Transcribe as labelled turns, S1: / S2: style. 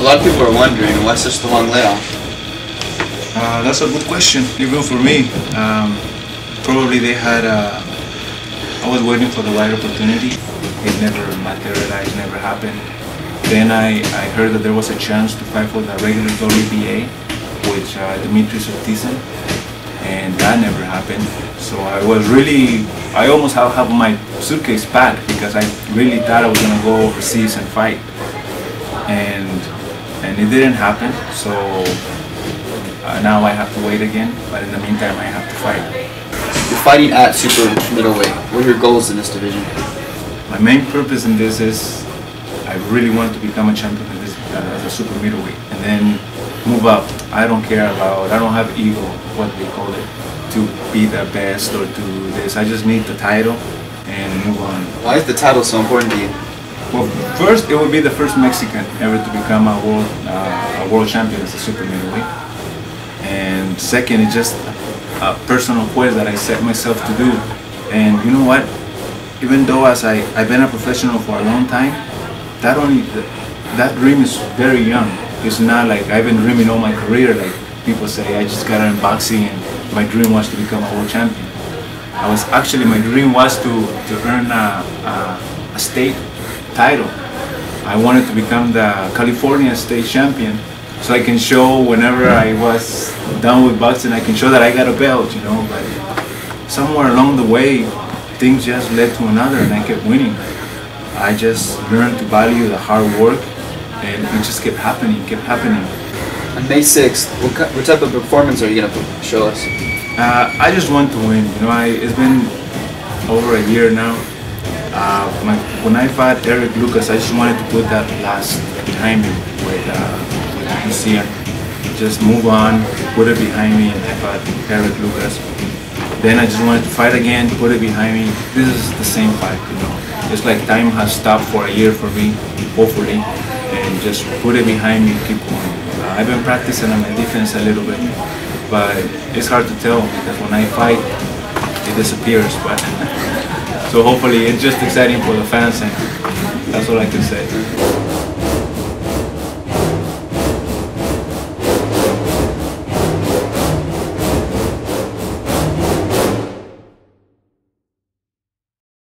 S1: A lot of people are wondering why such the long layoff.
S2: Uh, that's a good question, even for me. Um, probably they had. Uh, I was waiting for the right opportunity. It never materialized, never happened. Then I, I heard that there was a chance to fight for the regular WBA with uh, Dimitri Sartison, and that never happened. So I was really, I almost have, have my suitcase packed because I really thought I was gonna go overseas and fight, and and it didn't happen. So uh, now I have to wait again, but in the meantime I have to fight.
S1: You're fighting at super middleweight. What are your goals in this division?
S2: My main purpose in this is I really want to become a champion in this uh, as a super middleweight and then move up. I don't care about, I don't have ego, what they call it, to be the best or to this. I just need the title and move on.
S1: Why is the title so important to you?
S2: Well, first it would be the first Mexican ever to become a world uh, a world champion as a super middleweight, and second it's just a personal quest that I set myself to do. And you know what? Even though as I I've been a professional for a long time, that only that dream is very young. It's not like I've been dreaming all my career. Like people say, I just got in boxing and my dream was to become a world champion. I was actually my dream was to to earn a, a, a state title. I wanted to become the California state champion so I can show whenever I was done with boxing, I can show that I got a belt, you know. But somewhere along the way, things just led to another and I kept winning. I just learned to value the hard work and it just kept happening, kept happening.
S1: On May 6th, what, what type of performance are you going to show us?
S2: Uh, I just want to win. You know, I, it's been over a year now. Uh, my, when I fought Eric Lucas, I just wanted to put that last behind me with uh, with. Just move on, put it behind me, and I fought Eric Lucas. Then I just wanted to fight again, put it behind me. This is the same fight, you know. It's like time has stopped for a year for me, hopefully, and just put it behind me, keep going. Uh, I've been practicing on my defense a little bit, but it's hard to tell because when I fight, it disappears. But so hopefully, it's just exciting for the fans, and that's all I can say.